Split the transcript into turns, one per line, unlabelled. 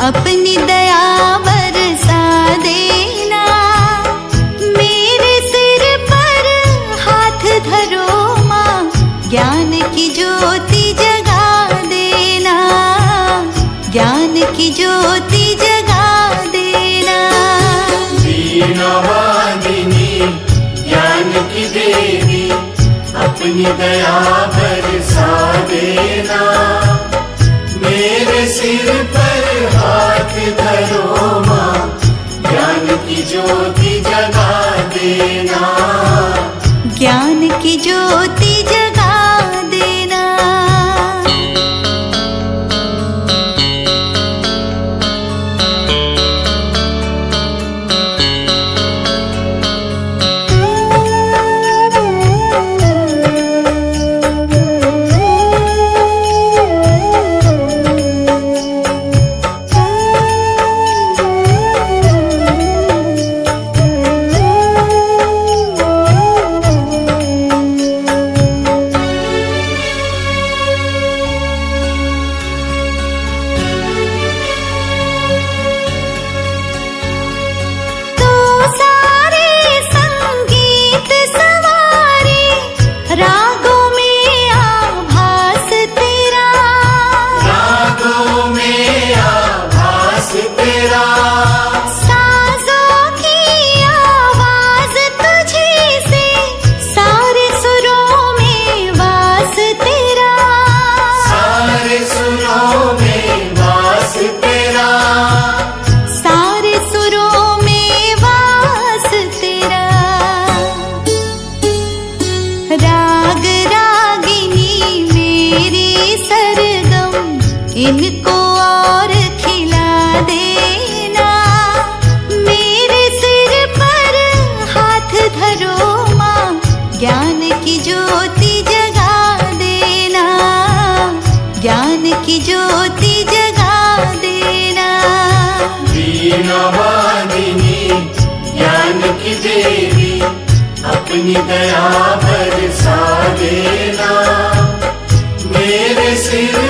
अपनी दया बरसा देना। मेरे सिर पर हाथ धरो माँ ज्ञान की ज्योति जगा देना। ज्ञान की ज्योति जगा देना।
ज्ञान की देवी अपनी दया बरसा देना। मेरे सिर ज्ञान की ज्योति
सरगम इनको और खिला देना। मेरे सिर पर हाथ धरो माँ, ज्ञान की ज्योति जगा देना। ज्ञान की ज्योति जगा देना।
ज्ञान की देवी, अपनी दया बरसा देना।
see you.